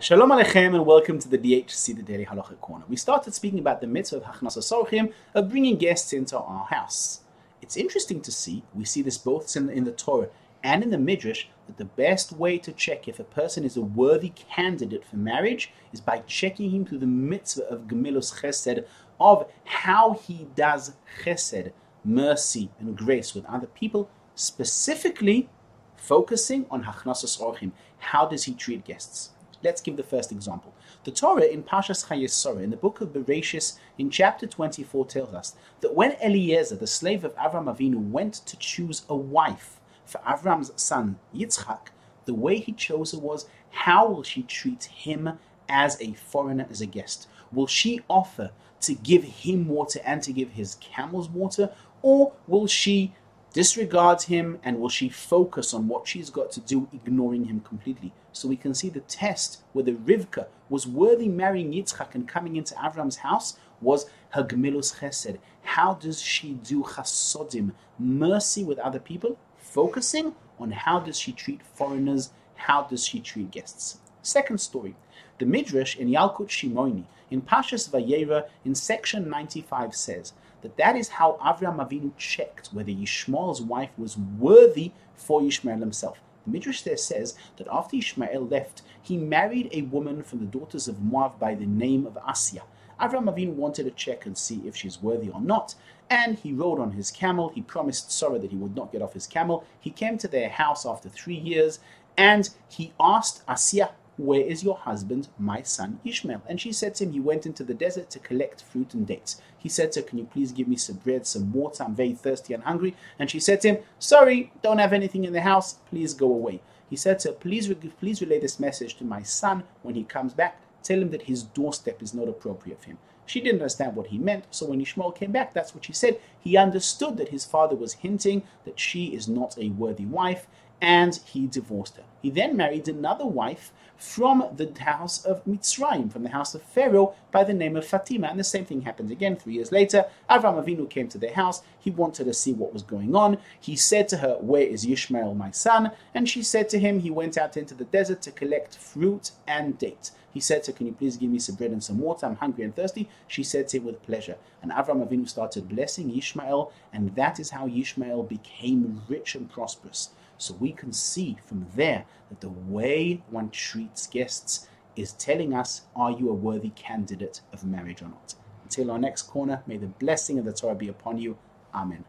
Shalom Aleichem and welcome to the DHC, the Daily Halacha Corner. We started speaking about the mitzvah of Hachnasas Orchim, of bringing guests into our house. It's interesting to see, we see this both in the, in the Torah and in the Midrash, that the best way to check if a person is a worthy candidate for marriage is by checking him through the mitzvah of Gemilus Chesed, of how he does Chesed, mercy and grace with other people, specifically focusing on Hachnasas Orchim. How does he treat guests? Let's give the first example. The Torah in Pashas Chayei Sarah, in the book of Bereshis, in chapter 24, tells us that when Eliezer, the slave of Avram Avinu, went to choose a wife for Avram's son Yitzchak, the way he chose her was how will she treat him as a foreigner, as a guest? Will she offer to give him water and to give his camels water, or will she disregard him and will she focus on what she's got to do, ignoring him completely? So we can see the test whether Rivka was worthy marrying Yitzchak and coming into Avram's house was her gemilus chesed. How does she do chasodim, mercy with other people, focusing on how does she treat foreigners, how does she treat guests. Second story, the Midrash in Yalkut Shimoni, in Pashas Vayera, in section 95 says that that is how Avram Avinu checked whether Yishmael's wife was worthy for Yishmael himself. The Midrash there says that after Ishmael left, he married a woman from the daughters of Moab by the name of Asya. Avram Avinu wanted to check and see if she's worthy or not, and he rode on his camel. He promised Sarah that he would not get off his camel. He came to their house after three years, and he asked Asya where is your husband, my son Ishmael? And she said to him, He went into the desert to collect fruit and dates. He said to her, Can you please give me some bread, some water? I'm very thirsty and hungry. And she said to him, Sorry, don't have anything in the house. Please go away. He said to her, Please, please relay this message to my son when he comes back. Tell him that his doorstep is not appropriate for him. She didn't understand what he meant, so when Ishmael came back, that's what she said. He understood that his father was hinting that she is not a worthy wife, and he divorced her. He then married another wife from the house of Mitzrayim, from the house of Pharaoh, by the name of Fatima. And the same thing happened again three years later. Avram Avinu came to their house. He wanted to see what was going on. He said to her, Where is Ishmael, my son? And she said to him, He went out into the desert to collect fruit and dates. He said to her, Can you please give me some bread and some water? I'm hungry and thirsty. She said to him, With pleasure. And Avram Avinu started blessing Ishmael, and that is how Ishmael became rich and prosperous. So we can see from there that the way one treats guests is telling us, are you a worthy candidate of marriage or not? Until our next corner, may the blessing of the Torah be upon you. Amen.